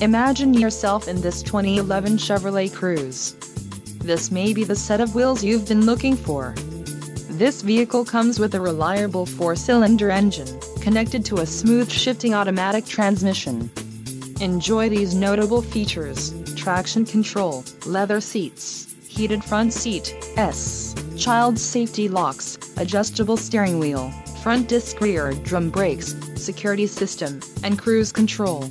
Imagine yourself in this 2011 Chevrolet Cruze. This may be the set of wheels you've been looking for. This vehicle comes with a reliable four-cylinder engine, connected to a smooth shifting automatic transmission. Enjoy these notable features, traction control, leather seats, heated front seat, S, child safety locks, adjustable steering wheel, front disc rear drum brakes, security system, and cruise control.